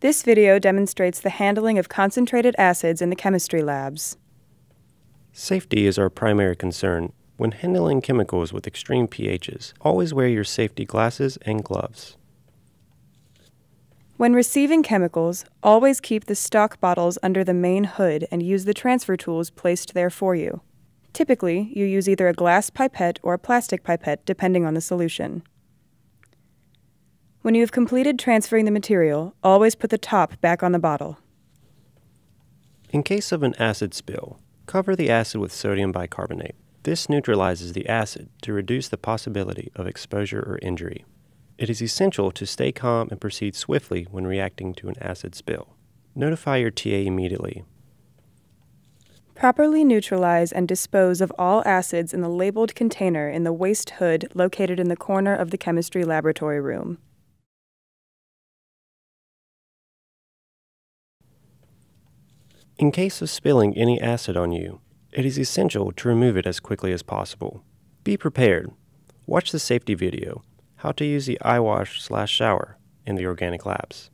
This video demonstrates the handling of concentrated acids in the chemistry labs. Safety is our primary concern. When handling chemicals with extreme pHs, always wear your safety glasses and gloves. When receiving chemicals, always keep the stock bottles under the main hood and use the transfer tools placed there for you. Typically, you use either a glass pipette or a plastic pipette depending on the solution. When you have completed transferring the material, always put the top back on the bottle. In case of an acid spill, cover the acid with sodium bicarbonate. This neutralizes the acid to reduce the possibility of exposure or injury. It is essential to stay calm and proceed swiftly when reacting to an acid spill. Notify your TA immediately. Properly neutralize and dispose of all acids in the labeled container in the waste hood located in the corner of the chemistry laboratory room. In case of spilling any acid on you, it is essential to remove it as quickly as possible. Be prepared. Watch the safety video, how to use the eyewash slash shower in the organic labs.